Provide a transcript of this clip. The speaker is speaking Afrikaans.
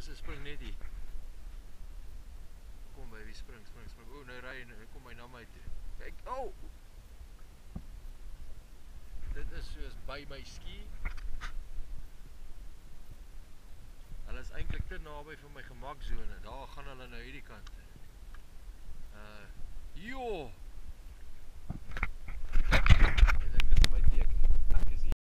walvisse spring net hier. Kom by wie spring, spring, spring. O, nou ry en kom hy na my toe. Kyk, o. Oh! Dit is soos by my ski. Hulle is eintlik te naby vir my gemaksone. Daar gaan hulle nou hierdie.